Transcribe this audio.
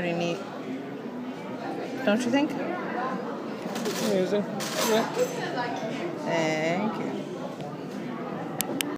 pretty neat. Don't you think? Amazing. Yeah. Thank you.